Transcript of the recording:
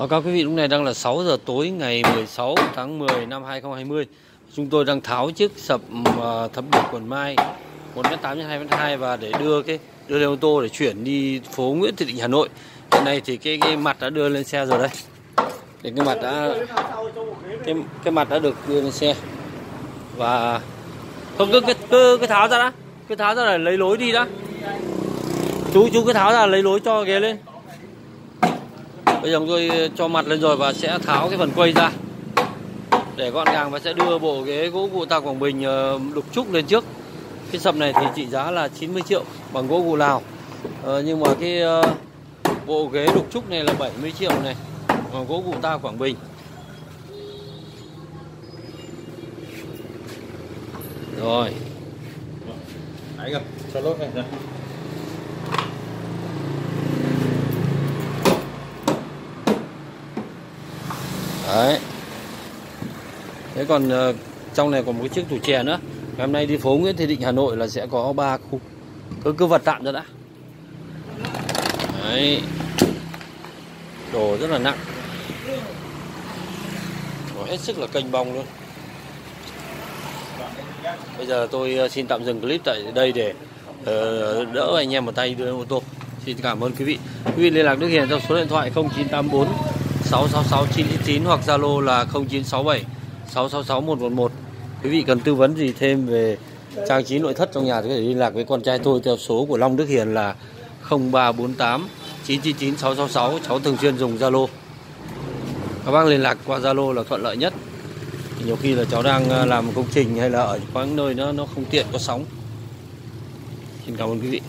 Báo cáo quý vị lúc này đang là 6 giờ tối ngày 16 tháng 10 năm 2020. Chúng tôi đang tháo chiếc sập à, thấm biển quần mai 1m8 x 2m2 và để đưa cái đưa lên ô tô để chuyển đi phố Nguyễn Thị Định Hà Nội. Hiện nay thì cái, cái mặt đã đưa lên xe rồi đây. Để cái mặt đã cái cái mặt đã được đưa lên xe. Và không cứ cứ cứ, cứ tháo ra đã. Cứ tháo ra là lấy lối đi đã. Chú chú cứ tháo ra lấy lối cho ghế lên. Bây giờ chúng tôi cho mặt lên rồi và sẽ tháo cái phần quay ra để gọn gàng và sẽ đưa bộ ghế gỗ gụ ta Quảng Bình ờ, đục trúc lên trước. Cái sập này thì trị giá là 90 triệu bằng gỗ cụ Lào. Ờ, nhưng mà cái uh, bộ ghế đục trúc này là 70 triệu này bằng gỗ cụ ta Quảng Bình. Rồi. Đấy gặp cho lốt này rồi. Đấy. Thế còn ờ, trong này còn một cái chiếc tủ chè nữa. Ngày hôm nay đi phố Nguyễn Thị Định Hà Nội là sẽ có ba khu. Cứ cứ vật tạm ra đã. Đấy. Đồ rất là nặng. Đồ hết sức là kênh bong luôn. Bây giờ tôi ờ, xin tạm dừng clip tại đây để uh, đỡ anh em một tay đưa ô tô. Xin cảm ơn quý vị. Quý vị liên lạc Đức Hiền theo số điện thoại 0984 666 999 hoặc Zalo là 0967 666 111. Quý vị cần tư vấn gì thêm về trang trí nội thất trong nhà thì có thể liên lạc với con trai tôi theo số của Long Đức Hiền là 0348 999 666. Cháu thường xuyên dùng Zalo. Các bác liên lạc qua Zalo là thuận lợi nhất. Nhiều khi là cháu đang à, làm làm công trình hay là ở có những nơi nó nó không tiện, có sóng. Xin cảm ơn quý vị.